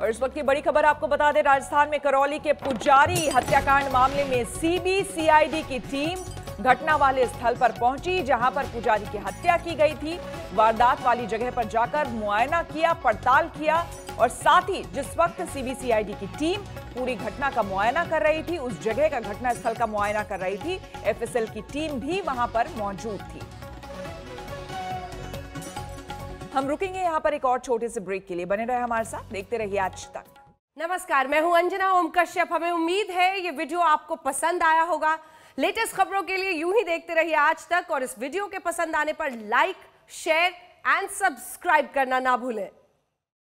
और इस वक्त की बड़ी खबर आपको बता दें, राजस्थान में करौली के पुजारी हत्याकांड मामले में सीबीसीआईडी की टीम घटना वाले स्थल पर पहुँची, जहाँ पर पुजारी की हत्या की गई थी। वारदात वाली जगह पर जाकर मुआयना किया, पड़ताल किया और साथ ही जिस वक्त सीबीसीआईडी की टीम पूरी घटना का मुआयना कर रही थी, उस जगह का घटना स्थल का मुआयना कर रही थी एफएसएल की टीम भी वहाँ पर मौजूद थी। हम रुकेंगे यहाँ पर एक और छोटे से ब्रेक के लिए। बने रहे हमारे साथ, देखते रहिए आज तक। नमस्कार, मैं हूँ अंजना ओम कश्यप हमें उम्मीद है ये वीडियो आपको पसंद आया होगा। लेटेस्ट खबरों के लिए यूँ ही देखते रहिए आज तक और इस वीडियो के पसंद आने पर लाइक शेयर एंड सब्सक्राइब करना ना भूलें।